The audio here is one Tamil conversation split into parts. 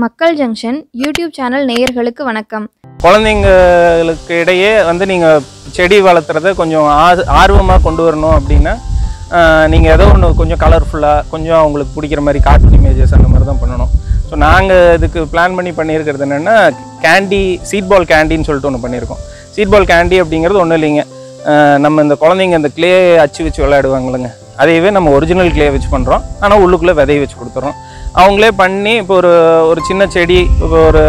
மக்கள் ஜங்ஷன் யூடியூப் சேனல் நேயர்களுக்கு வணக்கம். குழந்தைங்களுக்கு இடையே வந்து நீங்கள் செடி வளர்த்துறத கொஞ்சம் ஆர்வமாக கொண்டு வரணும் அப்படின்னா நீங்கள் ஏதோ ஒன்று கொஞ்சம் கலர்ஃபுல்லாக கொஞ்சம் அவங்களுக்கு பிடிக்கிற மாதிரி கார்ட்டூன் இமேஜஸ் அந்த மாதிரி தான் பண்ணணும். ஸோ நாங்கள் இதுக்கு பிளான் பண்ணி பண்ணியிருக்கிறது என்னென்னா கேண்டி சீட் பால் கேண்டின்னு சொல்லிட்டு ஒன்று பண்ணியிருக்கோம். சீட் பால் கேண்டி அப்படிங்கிறது ஒன்றும் இல்லைங்க. நம்ம இந்த குழந்தைங்க இந்த க்ளே அச்சு வச்சு விளையாடுவாங்களுங்க அதையவே நம்ம ஒரிஜினல் க்ளே வச்சு பண்ணுறோம் ஆனால் உள்ளுக்குள்ளே விதைய வச்சு கொடுத்துறோம். அவங்களே பண்ணி இப்போ ஒரு ஒரு சின்ன செடி இப்போ ஒரு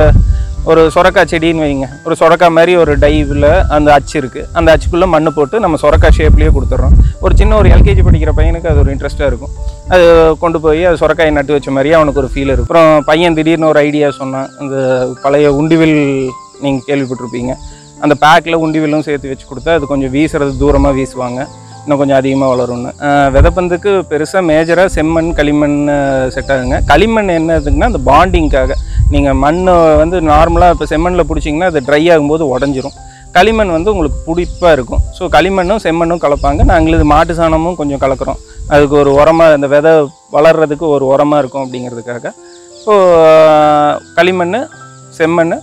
ஒரு சொரக்காய் செடின்னு வைங்க. ஒரு சொரக்காய் மாதிரி ஒரு டைவில் அந்த அச்சு இருக்குது அந்த அச்சுக்குள்ளே மண்ணு போட்டு நம்ம சொரக்காய் ஷேப்லேயே கொடுத்துட்றோம் ஒரு சின்ன ஒரு எல்கேஜி படிக்கிற பையனுக்கு அது ஒரு இன்ட்ரெஸ்ட்டாக இருக்கும். அது கொண்டு போய் அது சொரக்காய் நட்டு வச்ச மாதிரியே அவனுக்கு ஒரு ஃபீல் இருக்கும். அப்புறம் பையன் திடீர்னு ஒரு ஐடியா சொன்னான். அந்த பழைய உண்டிவில் நீங்கள் கேள்விப்பட்டிருப்பீங்க. அந்த பேக்கில் உண்டிவிலும் சேர்த்து வச்சு கொடுத்தா அது கொஞ்சம் வீசுறது தூரமாக வீசுவாங்க. இன்னும் கொஞ்சம் அதிகமாக வளரும்னு. விதைப்பந்துக்கு பெருசாக மேஜராக செம்மண் களிமண் செட் ஆகுங்க. களிமண் என்னதுங்கன்னா அந்த பாண்டிங்க்காக நீங்கள் மண் வந்து நார்மலாக இப்போ செம்மண்ணில் பிடிச்சிங்கன்னா அது ட்ரை ஆகும்போது உடஞ்சிரும். களிமண் வந்து உங்களுக்கு பிடிப்பாக இருக்கும். ஸோ களிமண்ணும் செம்மண்ணும் கலப்பாங்க. நாங்கள் இது மாட்டு சாணமும் கொஞ்சம் கலக்கிறோம். அதுக்கு ஒரு உரமாக அந்த விதை வளர்கிறதுக்கு ஒரு உரமாக இருக்கும் அப்படிங்கிறதுக்காக. ஸோ களிமண் செம்மண்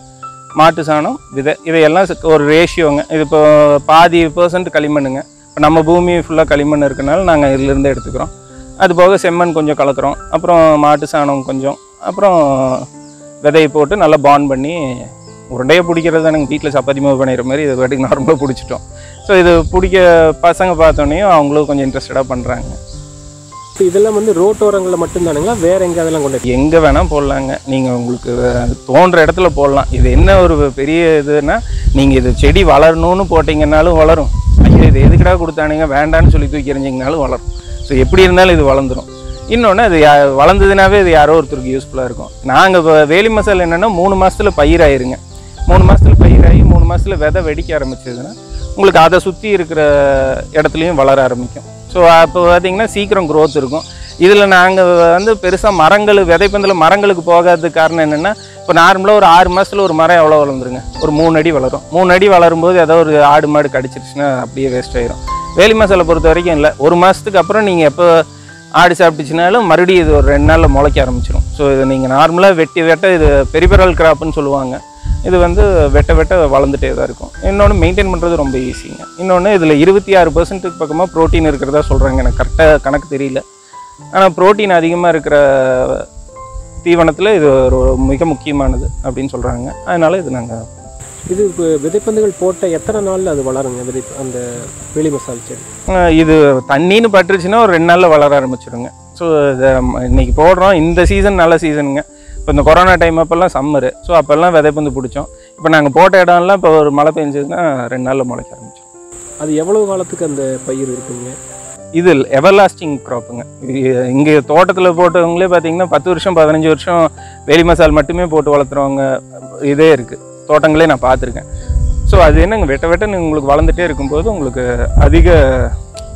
மாட்டு சாணம் விதை இதையெல்லாம் ஒரு ரேஷியோங்க இது இப்போ பாதி பர்சன்ட் களிமண்ணுங்க. இப்போ நம்ம பூமி ஃபுல்லாக களிமண் இருக்கனால நாங்கள் இதிலிருந்து எடுத்துக்கிறோம். அது போக செம்மண் கொஞ்சம் கலக்கிறோம். அப்புறம் மாட்டு சாணம் கொஞ்சம். அப்புறம் விதையை போட்டு நல்லா பாண்ட் பண்ணி உருண்டையை பிடிக்கிறது தான் எங்கள் வீட்டில் சப்பாத்தி மாவு பண்ணிடுற மாதிரி இது வாட்டிக்கு நார்மலாக பிடிச்சிட்டோம். ஸோ இது பிடிக்க பசங்க பார்த்தோன்னே அவங்களும் கொஞ்சம் இன்ட்ரெஸ்டடாக பண்ணுறாங்க இதெல்லாம் வந்து ரோட்டோரங்களில் மட்டும்தானுங்களா? வேற எங்கே அதெல்லாம் கொண்டு எங்கே வேணால் போடலாங்க. நீங்கள் உங்களுக்கு தோன்ற இடத்துல போடலாம். இது என்ன ஒரு பெரிய இதுன்னா நீங்கள் இது செடி வளரணும்னு போட்டிங்கன்னாலும் வளரும். ஐயோ இது எதுக்குடா கொடுத்தானுங்க? வேண்டான்னு சொல்லி தூக்கி எறிஞ்சிங்கனாலும் வளரும். ஸோ எப்படி இருந்தாலும் இது வளர்ந்துடும் இன்னொன்று அது யா- வளர்ந்ததுனாவே இது யாரோ ஒருத்தருக்கு யூஸ்ஃபுல்லாக இருக்கும். நாங்கள் இப்போ வேலி மசாலா என்னென்னா மூணு மாதத்தில் பயிராயிருங்க. மூணு மாதத்துல பயிராகி மூணு மாதத்துல விதை வெடிக்க ஆரம்பிச்சதுன்னா உங்களுக்கு அதை சுற்றி இருக்கிற இடத்துலையும் வளர ஆரம்பிக்கும். ஸோ அப்போ பார்த்தீங்கன்னா சீக்கிரம் க்ரோத் இருக்கும். இதில் நாங்கள் வந்து பெருசாக மரங்கள் விதைப்பந்தில் மரங்களுக்கு போகாததுக்கு காரணம் என்னென்னா இப்போ நார்மலாக ஒரு ஆறு மாதத்தில் ஒரு மரம் எவ்வளோ வளர்ந்துருங்க? ஒரு மூணு அடி வளரும். மூணு அடி வளரும்போது ஏதோ ஒரு ஆடு மாடு கடிச்சிருச்சுன்னா அப்படியே வேஸ்ட் ஆயிரும். வேலி மசாலா பொறுத்த வரைக்கும் இல்லை. ஒரு மாதத்துக்கு அப்புறம் நீங்கள் எப்போ ஆடு சாப்பிட்டுச்சுனாலும் மறுபடியும் இது ஒரு ரெண்டு நாளில் முளைக்க ஆரம்பிச்சிடும் ஸோ இது நீங்கள் நார்மலாக வெட்டி வெட்ட இது பெரிபெரல் கிராப்னு சொல்லுவாங்க. இது வந்து வெட்ட வெட்ட வளர்ந்துட்டே தான் இருக்கும். இன்னொன்று மெயின்டைன் பண்ணுறது ரொம்ப ஈஸிங்க இன்னொன்று இதில் இருபத்தி ஆறு பர்சன்ட்டுக்கு பக்கமாக ப்ரோட்டீன் இருக்கிறதா சொல்கிறாங்க எனக்கு கரெக்டாக கணக்கு தெரியல. ஆனால் ப்ரோட்டீன் அதிகமாக இருக்கிற தீவனத்தில் இது ஒரு மிக முக்கியமானது அப்படின்னு சொல்கிறாங்க அதனால் இது நாங்கள் இது இப்போ விதைப்பந்துகள் போட்ட எத்தனை நாளில் அது வளருங்க? விதை அந்த வெளி மசால் செடி. இது தண்ணின்னு பட்டுருச்சுன்னா ஒரு ரெண்டு நாளில் வளர ஆரம்பிச்சிடுங்க ஸோ இதை இன்னைக்கு போடுறோம். இந்த சீசன் நல்ல சீசனுங்க இப்போ இந்த கொரோனா டைம் அப்போல்லாம் சம்மரு ஸோ அப்போல்லாம் விதைப்பந்து பிடிச்சோம். இப்போ நாங்கள் போட்ட இடம்லாம் இப்போ ஒரு மழை பெஞ்சதுன்னா ரெண்டு நாளில் முளைக்க ஆரம்பிச்சோம் அது எவ்வளவு காலத்துக்கு அந்த பயிர் இருக்குங்க? இது எவர்லாஸ்டிங் க்ராப்புங்க இங்கே தோட்டத்தில் போட்டவங்களே பார்த்தீங்கன்னா பத்து வருஷம் பதினஞ்சு வருஷம் வேலி மசால் மட்டுமே போட்டு வளர்த்துறவங்க இதே இருக்குது தோட்டங்களே நான் பார்த்துருக்கேன். ஸோ அது என்னங்க வெட்ட வெட்டன்னு உங்களுக்கு வளர்ந்துட்டே இருக்கும்போது உங்களுக்கு அதிக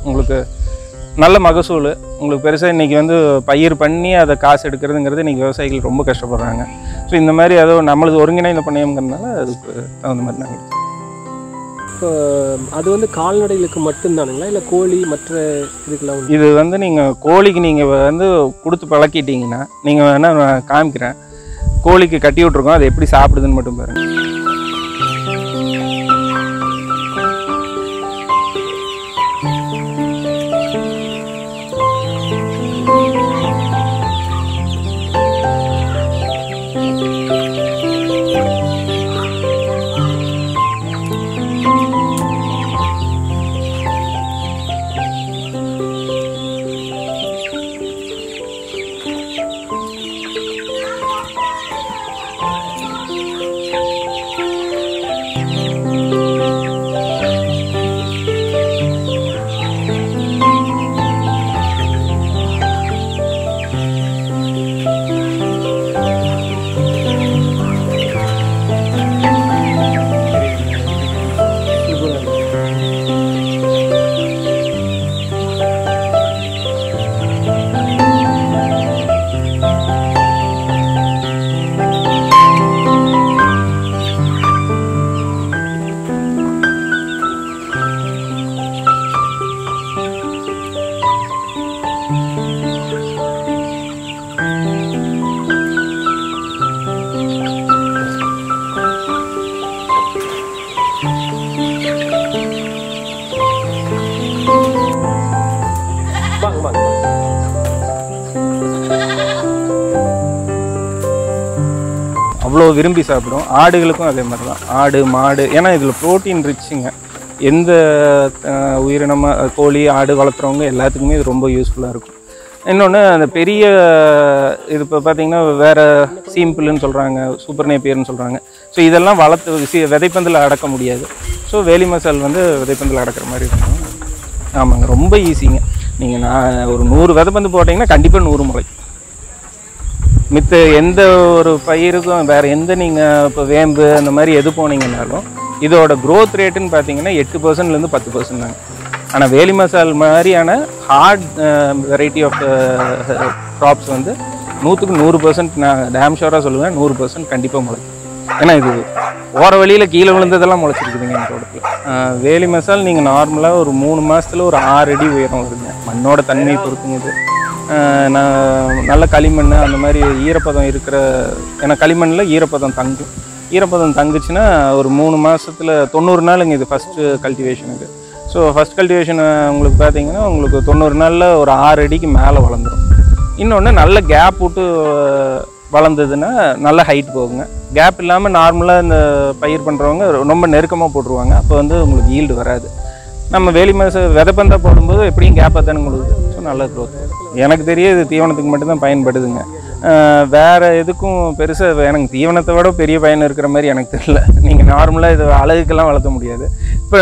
உங்களுக்கு நல்ல மகசூல். உங்களுக்கு பெருசாக இன்றைக்கி வந்து பயிர் பண்ணி அதை காசு எடுக்கிறதுங்கிறது இன்றைக்கி விவசாயிகள் ரொம்ப கஷ்டப்படுறாங்க. ஸோ இந்த மாதிரி ஏதோ நம்மளது ஒருங்கிணைந்த பண்ணையங்கிறதுனால அதுக்கு தகுந்த மாதிரி நாங்கள் இப்போ அது வந்து கால்நடைகளுக்கு மட்டும்தானுங்களா? இல்லை கோழி மற்ற இதுக்கெல்லாம்? இது வந்து நீங்கள் கோழிக்கு நீங்கள் வந்து கொடுத்து பழக்கிட்டீங்கன்னா நீங்கள் வேணால் நான் காமிக்கிறேன். கோழிக்கு கட்டி விட்ருக்கோம் அது எப்படி சாப்பிடுதுன்னு மட்டும் பாருங்க. Música அவ்வளோ விரும்பி சாப்பிடும் ஆடுகளுக்கும் அதே மாதிரி தான். ஆடு மாடு ஏன்னா இதில் ப்ரோட்டீன் ரிச்சுங்க எந்த உயிரினமாக கோழி ஆடு வளர்த்துறவங்க எல்லாத்துக்குமே இது ரொம்ப யூஸ்ஃபுல்லாக இருக்கும். இன்னொன்று அந்த பெரிய இது இப்போ பார்த்தீங்கன்னா வேறு சீம்பிள்னு சொல்கிறாங்க சூப்பர் நேப்பியர்னு சொல்கிறாங்க ஸோ இதெல்லாம் வளர்த்து சி விதைப்பந்தில் அடக்க முடியாது. ஸோ வேலி மசால் வந்து விதைப்பந்தில் அடக்கிற மாதிரி இருக்கும். ஆமாங்க ரொம்ப ஈஸிங்க நீங்கள் நான் ஒரு நூறு விதைப்பந்து போட்டிங்கன்னா கண்டிப்பாக நூறு முளைக்கும் மித்த எந்த ஒரு பயிருக்கும் வேறு எந்த நீங்கள் இப்போ வேம்பு அந்த மாதிரி எது போனீங்கன்னாலும் இதோட க்ரோத் ரேட்டுன்னு பார்த்தீங்கன்னா எட்டு பர்சன்ட்லேருந்து பத்து பர்சன்ட் தாங்க. ஆனால் வேலி மசால் மாதிரியான ஹார்ட் வெரைட்டி ஆஃப் க்ராப்ஸ் வந்து நூற்றுக்கு நூறு பர்சன்ட் நான் டேம் ஷோராக சொல்லுவேன். நூறு பர்சன்ட் கண்டிப்பாக முளைக்கும். ஏன்னா இது ஓர வழியில் கீழே விழுந்ததெல்லாம் முளைச்சிருக்குதுங்க எங்கள் தோட்டத்தில். வேலி மசால் நீங்கள் நார்மலாக ஒரு மூணு மாதத்தில் ஒரு ஆறு அடி உயரம் வருங்க மண்ணோட தன்மையை பொறுத்துங்க இது. நல்ல களிமண் அந்த மாதிரி ஈரப்பதம் இருக்கிற ஏன்னா களிமண்ணில் ஈரப்பதம் தங்கும். ஈரப்பதம் தங்குச்சுன்னா ஒரு மூணு மாதத்தில் தொண்ணூறு நாளுங்க இது ஃபஸ்ட்டு கல்டிவேஷனுக்கு ஸோ ஃபஸ்ட் கல்டிவேஷன் உங்களுக்கு பார்த்தீங்கன்னா உங்களுக்கு தொண்ணூறு நாளில் ஒரு ஆறு அடிக்கு மேலே வளர்ந்துரும். இன்னொன்று நல்ல கேப் விட்டு வளர்ந்ததுன்னா நல்ல ஹைட் போகுங்க. கேப் இல்லாமல் நார்மலாக இந்த பயிர் பண்ணுறவங்க ரொம்ப நெருக்கமாக போட்டுருவாங்க. அப்போ வந்து உங்களுக்கு ஈல்டு வராது. நம்ம வேலி மாதம் விதை பந்தா போடும்போது எப்படியும் கேப்பாக தானே உங்களுக்கு ஸோ நல்ல க்ரோத் எனக்கு தெரிய இது தீவனத்துக்கு மட்டும்தான் பயன்படுதுங்க. வேறு எதுக்கும் பெருசாக எனக்கு தீவனத்தை விட பெரிய பயன் இருக்கிற மாதிரி எனக்கு தெரியல. நீங்கள் நார்மலாக இது அழகுக்கெல்லாம் வளர்த்த முடியாது. இப்போ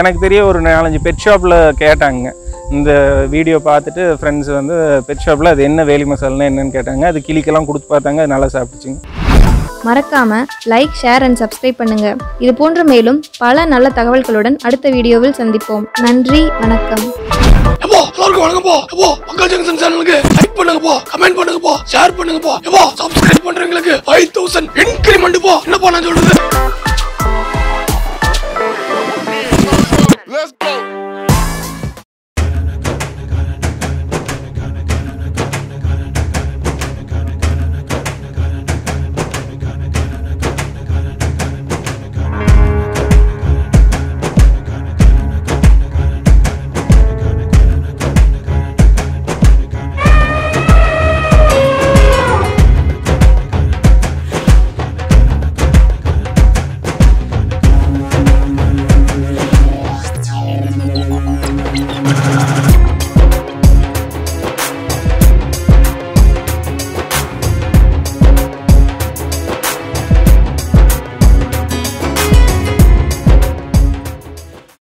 எனக்கு தெரிய ஒரு நாலஞ்சு பெட் ஷாப்பில் கேட்டாங்க. இந்த வீடியோ பார்த்துட்டு ஃப்ரெண்ட்ஸ் வந்து பெட் ஷாப்பில் அது என்ன வேலி மசால்னா என்னன்னு கேட்டாங்க. அது கிளிக்கெல்லாம் கொடுத்து பார்த்தாங்க அது நல்லா சாப்பிட்டுச்சுங்க. மறக்காம லைக் ஷேர் அண்ட் சப்ஸ்கிரைப் பண்ணுங்க. இது போன்ற மேலும் பல நல்ல தகவல்களுடன் அடுத்த வீடியோவில் சந்திப்போம். நன்றி வணக்கம். எப்போ எல்லாருக்கும் வணக்கம்ப்பா. எப்போ பங்கா ஜங்ஷன் சேனலுக்கு லைக் பண்ணுங்கப்பா கமெண்ட் பண்ணுங்கப்பா ஷேர் பண்ணுங்கப்பா. எப்போ சப்ஸ்கிரைப் பண்றவங்களுக்கு ஃபைவ் தௌசண்ட் இன்க்ரிமெண்ட் போ. என்னப்பா நான் சொல்றது?